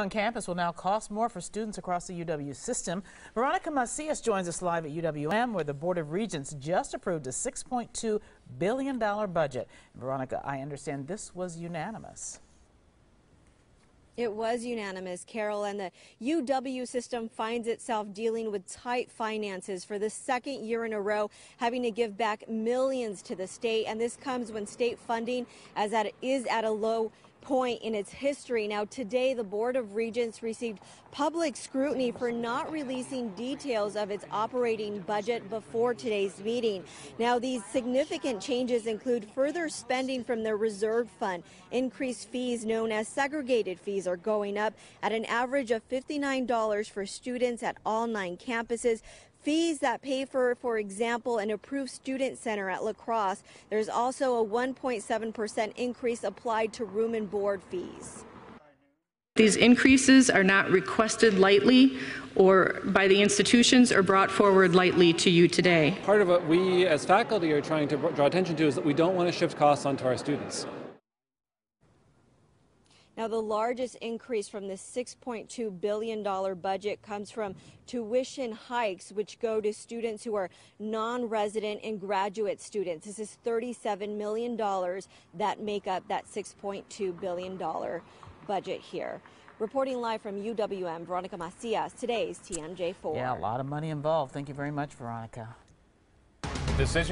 On campus will now cost more for students across the UW system. Veronica Macias joins us live at UWM, where the Board of Regents just approved a $6.2 billion budget. Veronica, I understand this was unanimous. It was unanimous, Carol, and the UW system finds itself dealing with tight finances for the second year in a row, having to give back millions to the state. And this comes when state funding is at a low point in its history. Now, today, the Board of Regents received public scrutiny for not releasing details of its operating budget before today's meeting. Now, these significant changes include further spending from the reserve fund. Increased fees known as segregated fees are going up at an average of $59 for students at all nine campuses fees that pay for, for example, an approved student center at La Crosse. There's also a 1.7% increase applied to room and board fees. These increases are not requested lightly or by the institutions or brought forward lightly to you today. Part of what we as faculty are trying to draw attention to is that we don't want to shift costs onto our students. Now, the largest increase from the $6.2 billion budget comes from tuition hikes, which go to students who are non resident and graduate students. This is $37 million that make up that $6.2 billion budget here. Reporting live from UWM, Veronica Macias, today's TMJ4. Yeah, a lot of money involved. Thank you very much, Veronica. Decision